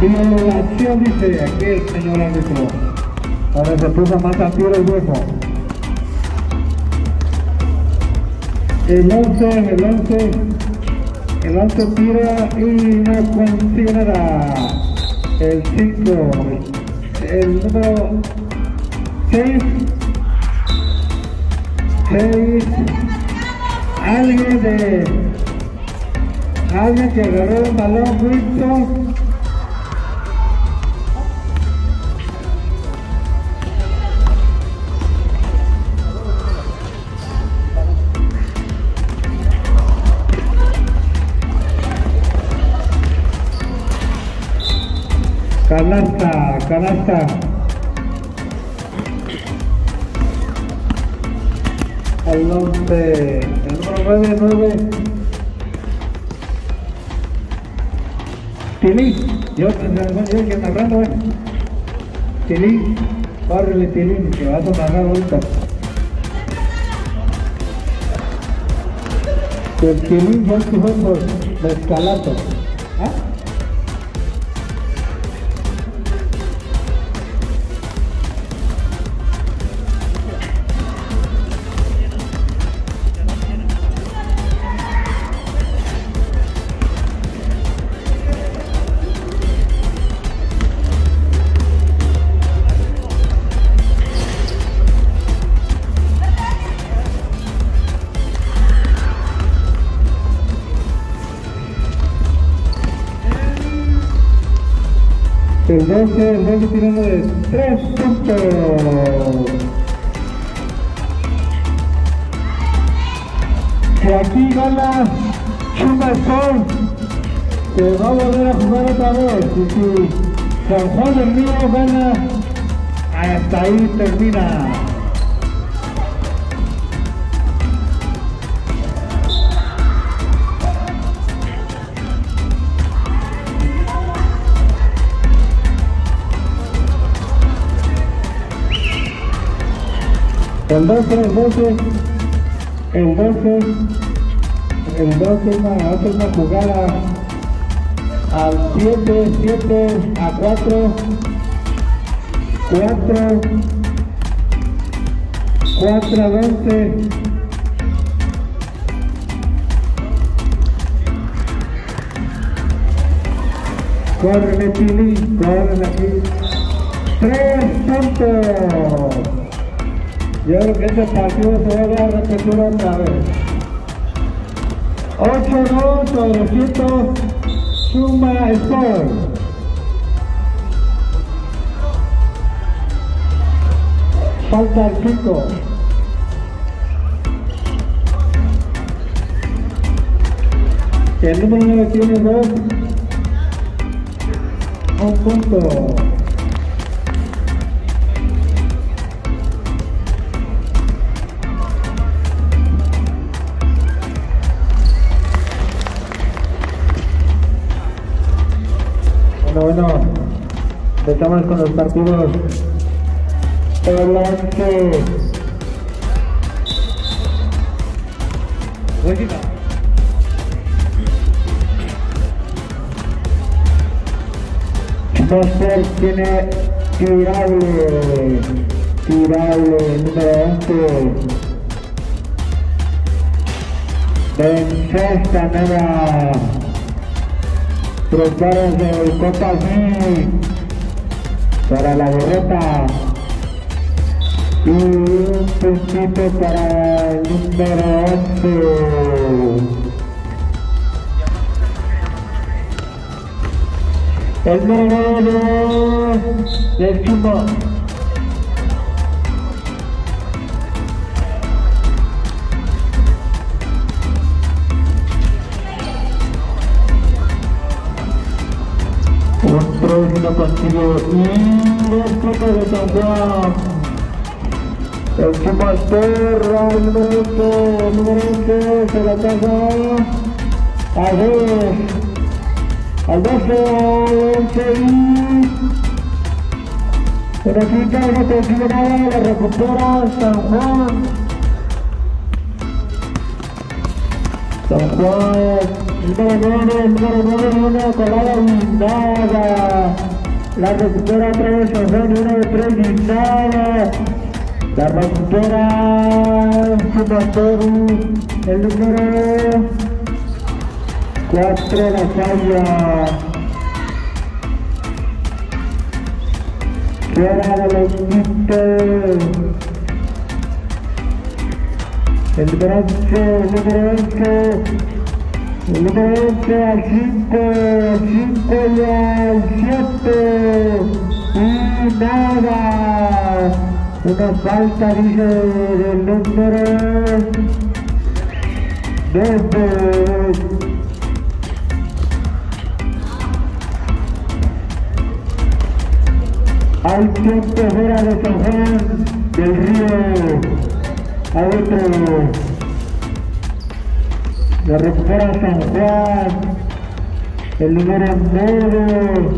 Violación, dice aquí el señor árbitro. Ahora se puso más a tiro el viejo. El 11, el 11, el 11 tira y no consigue nada. El 5, el número 6, 6, alguien de, alguien que agarró el balón, Wilson. Canasta, canasta. Al norte, el número 9, 9. Tilín, yo, yo que narrando, eh. Tilín, córrele Tilín, que vas a narrar ahorita. El se fue por Escalato. 12, el 12 tirando de 3 puntos. Que aquí gana Chuma Sport, que va a volver a jugar otra vez. Y si San Juan del Río gana, hasta ahí termina. El 12, el 12, el 12, el 12 una, hace una jugada al 7, 7, a 4, 4, 4 a 20. Corre, Pili, corre aquí. Tres puntos. Yo creo que este partido se va a repetir otra vez. 8-2 sobre 100 Suma Sport. Falta el 5. El número 9 tiene 2. Un punto. Bueno, bueno, empezamos con los partidos. Adelante. Master tiene tirable, tirable número 11. Vencesta nueva. Tres bares del Copa B para la derrota. Y un puntito para el número 11. El número 9 del Un próximo partido y los chicos de San Juan. El Chumbo Esterra, el número 8, el número 8 se la casa a ver. Al 12, 11 y... Pero aquí no consigue nada, la recupera San Juan. San Juan, número 9, número 9, una colada y nada. La recupera otra vez uno de tres. La recupera el número 4 la falla. Fuera de los. El 11, el número 11. El número 11 al 5, al 5 y al 7. Y nada. Una falta, dice, del número 12. Hay tiempo fuera de San Juan del Río. A otro. La recupera San Juan. El número 9.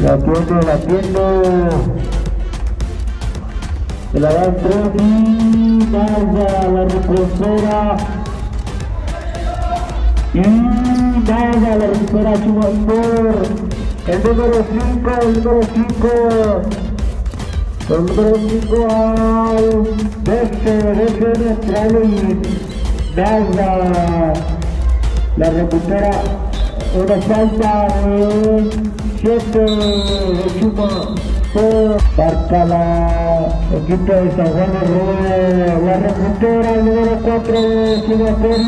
La tienda, la tienda. Se la da tres y vaya la recupera. Y nada, la recupera Chumaspor. El número 5, el número 5. El número 5 al 12, 12 neutral y nada. La recupera una falta de 7 de Chumaspor. Marca la equipo de San Juan de Rubén. La recupera el número 4 de Chumaspor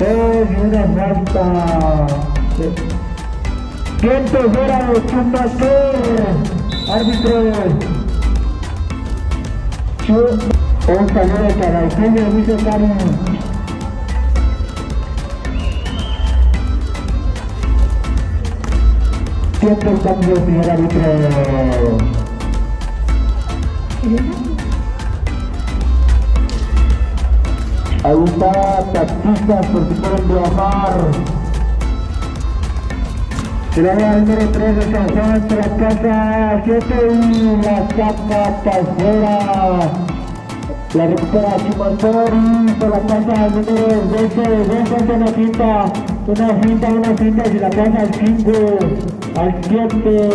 es una falta. Tiempo fuera de Chumator. Árbitro. Un saludo para señor Luis Carlos. Tiempo el cambio, señor árbitro. Ahí está taxistas por si pueden viajar. El número 3 de San Juan, se la pasa 7 y la saca para afuera. La recupera Chumatori, se la pasa al número 12, 12 una cinta, una cinta, una cinta, y la pasa al 5, al 7,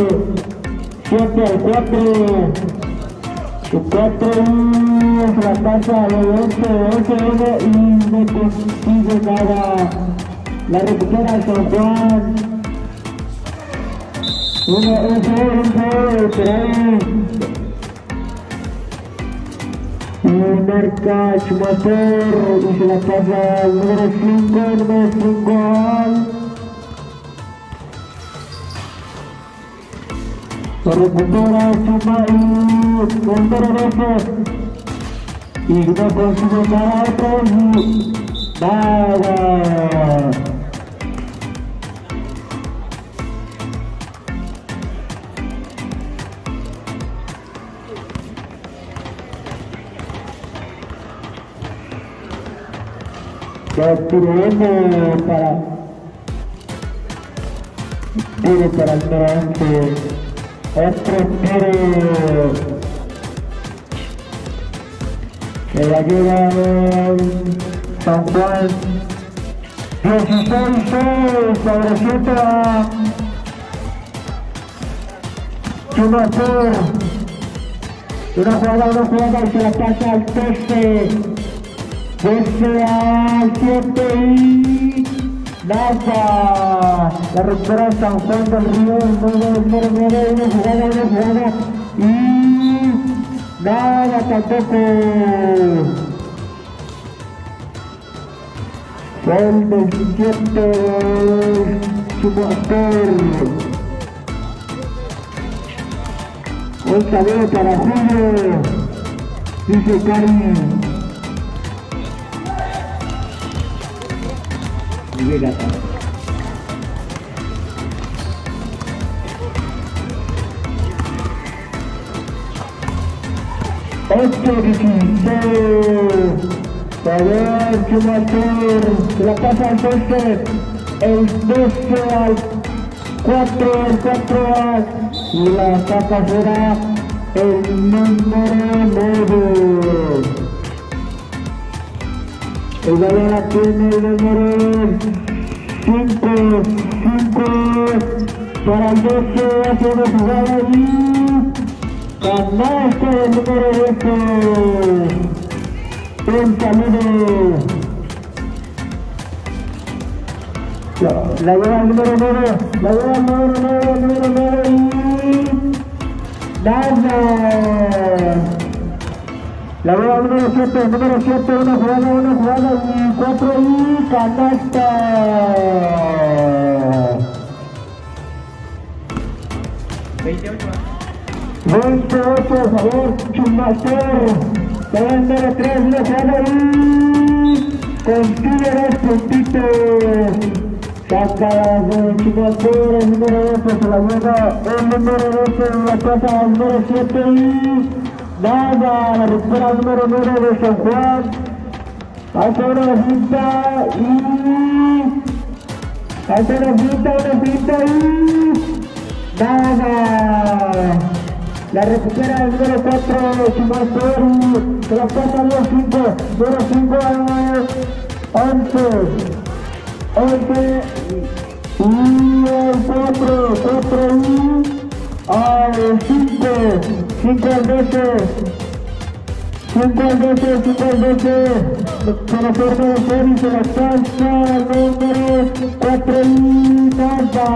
7 al 4. Su 4 se la pasa de 11, 11, 1 y no consigue nada. La recupera San Juan. Marca Chumator y se la pasa al número 5, número 5 al. La recupera Chuma y número 12. Y no consigue nada otro y Capturando para tiro para el número 11 otro tiro que la lleva San Juan 16 Sabrecita Chumator una jugada, una jugada y se la pasa al 13 12 al 7 y nada. La recupera San Juan del Río, el número, número 9, una jugada, una y nada tampoco. Gol del 7 Chumaster. Un saludo para Julio, dice Karim. llega tarde. Ocho dieciséis. Favor, Chumator. Se la pasa al 12. El 12 al 4, el 4 al. Y la saca fuera. el número 9. El balón la tiene el número 5, 5 para el 12, hace una jugada y canasta del número 8. Un saludo. La lleva el número 9, la lleva el número 9, el número 9 y... Nada. La el número 7, el número 7, una jugada, una jugada y 4 y canasta. 28. 28, a favor, Chumaster. La el número 3, una jugada y... Consigue dos puntitos. Saca de Chicote, el número 12 se la lleva el número 12 en la casa el número 7 y nada, la recupera el número 9 de San Juan. Hace una cinta y hace una cinta, una cinta y nada. La recupera el número 4 Chicote, se la pasa número 5, número 5 a 11. 11 y el 4, 4 y al 5, 5 al 12, 5 al 12, 5 al 12, se la forma de serie, se la el número 4 y nada.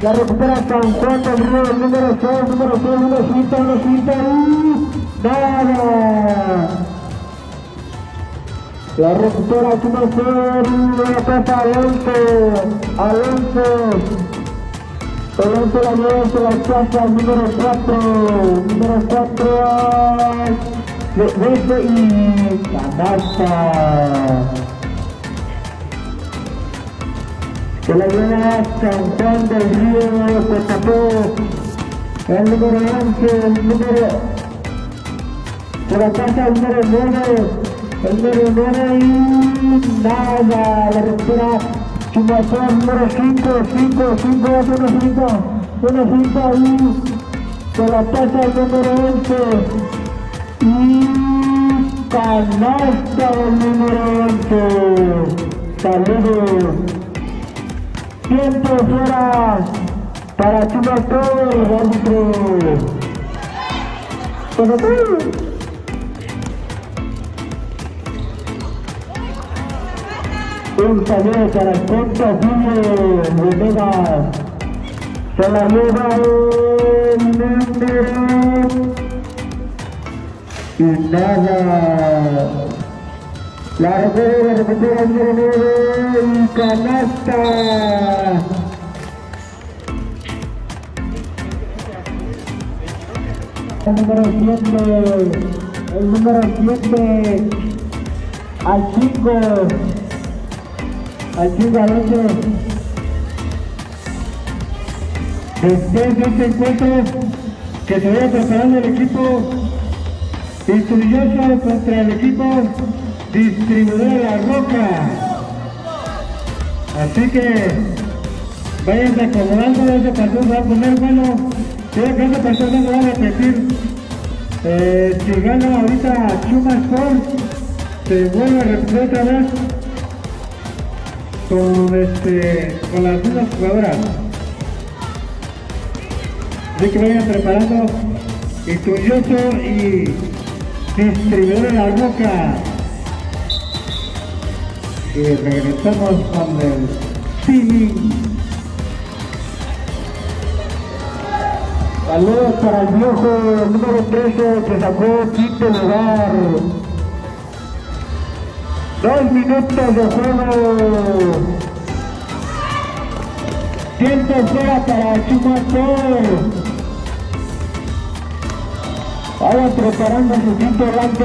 La recupera del Río, el número 6, número 6, número 5, número 5 y nada. La recupera Chumacer, la pasa Alonso, Alonso. Alonso la lleva, se la pasa al número 4, número 4, Vete y canasta. Se la lleva San Juan del Río, Cotapó, el número 11, el número, se la pasa al número 9, el número 9 y nada, la recupera Chumacón, número 5, 5, 5, 1, 5, 1, 5 y se la el número 11 y canasta número 11. Saludos. Tiempo fuera para Chumacón, el árbitro. Un saludo para el Ponto Julio Venegas. Se la lleva el número. Y nada. La recupera, recupera el número 9 y canasta. El número 7, el número 7 al 5 al Alonso. Después de este encuentro que se vaya preparando el equipo estudioso contra el equipo distribuidor de la roca. Así que vayan acomodando, ese partido va a poner bueno. Creo que ese partido no va a repetir. Eh, si gana ahorita Chuma Sport, se vuelve a repetir otra vez con, este, con las mismas jugadoras. Así que vayan preparando estudioso y distribuidor de la roca. Y regresamos con el Tini. Saludos para el viejo número 13 que sacó quinto lugar. Dos minutos de juego. Tiempo fuera para Chumator. Vayan preparando su quinto delante.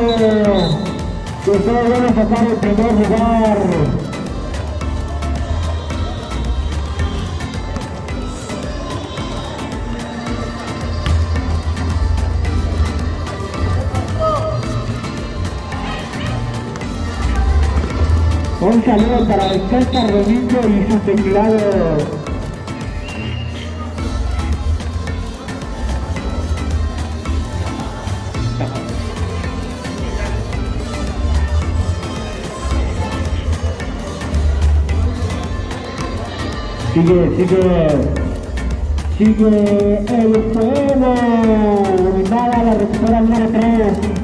Que ustedes van a sacar el primer lugar. Un saludo para Descarta Domingo y su teclado. Sigue, sigue, sigue el juego. Nada, la recupera número 3.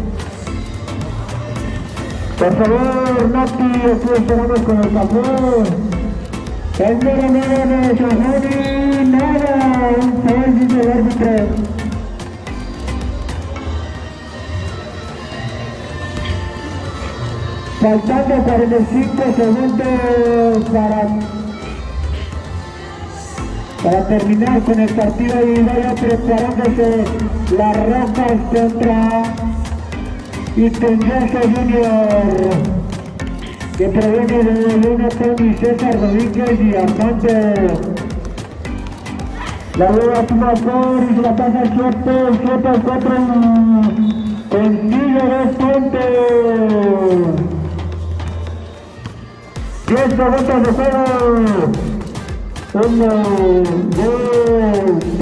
Por favor, Nati, después seguimos con el café. El número 9 de Shahani, nada, un foul dice el árbitro. Faltando 45 segundos para, para terminar con el partido y vaya preparándose las rocas contra Intendencia Junior que proviene de Luna Tony César Rodríguez y Armando. La nueva Sumacor y se la pasa Chopo, Chopo 4 Contigo dos puntos. 10 segundos de juego. 1, 2, 3.